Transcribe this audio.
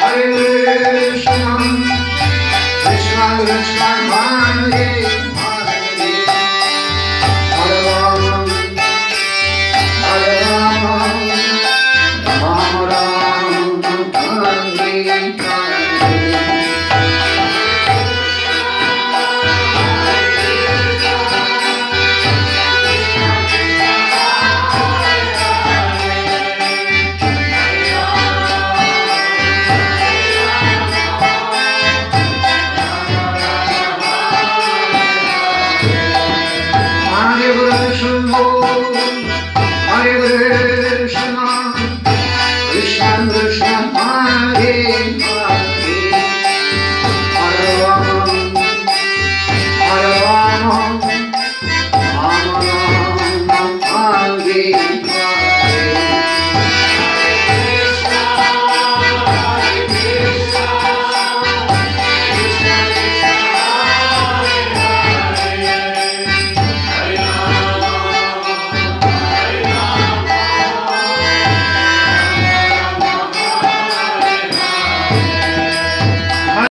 Hare Krishna, Thank you.